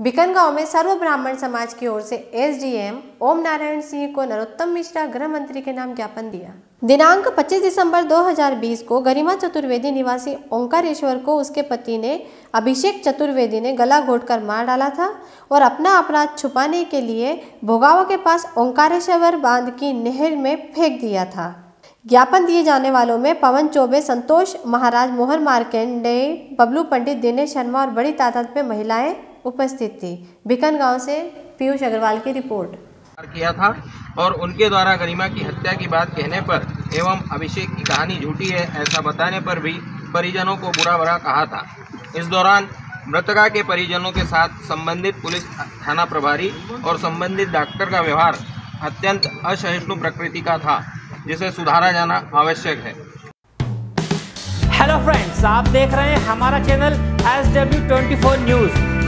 बिकन गाँव में सर्व ब्राह्मण समाज की ओर से एसडीएम ओम नारायण सिंह को नरोत्तम मिश्रा गृह मंत्री के नाम ज्ञापन दिया। दिनांक 25 दिसंबर 2020 को गरिमा चतुर्वेदी निवासी ओंकारेश्वर को उसके पति ने अभिषेक चतुर्वेदी ने गला घोटकर मार डाला था और अपना अपराध छुपाने के लिए भोगावा के पास ओंकारेश्वर बाँध की नहर में फेंक दिया था। ज्ञापन दिए जाने वालों में पवन चौबे, संतोष महाराज, मोहन मार्केंडे बबलू पंडित, दिनेश शर्मा और बड़ी तादाद में महिलाएँ उपस्थित। थी बिकन गाँव से पीयूष अग्रवाल की रिपोर्ट। किया था और उनके द्वारा गरिमा की हत्या की बात कहने पर एवं अभिषेक की कहानी झूठी है ऐसा बताने पर भी परिजनों को बुरा भरा कहा था। इस दौरान मृतका के परिजनों के साथ संबंधित पुलिस थाना प्रभारी और संबंधित डॉक्टर का व्यवहार अत्यंत असहिष्णु प्रकृति का था जिसे सुधारा जाना आवश्यक है। हेलो फ्रेंड्स आप देख रहे हैं हमारा channel S W twenty four news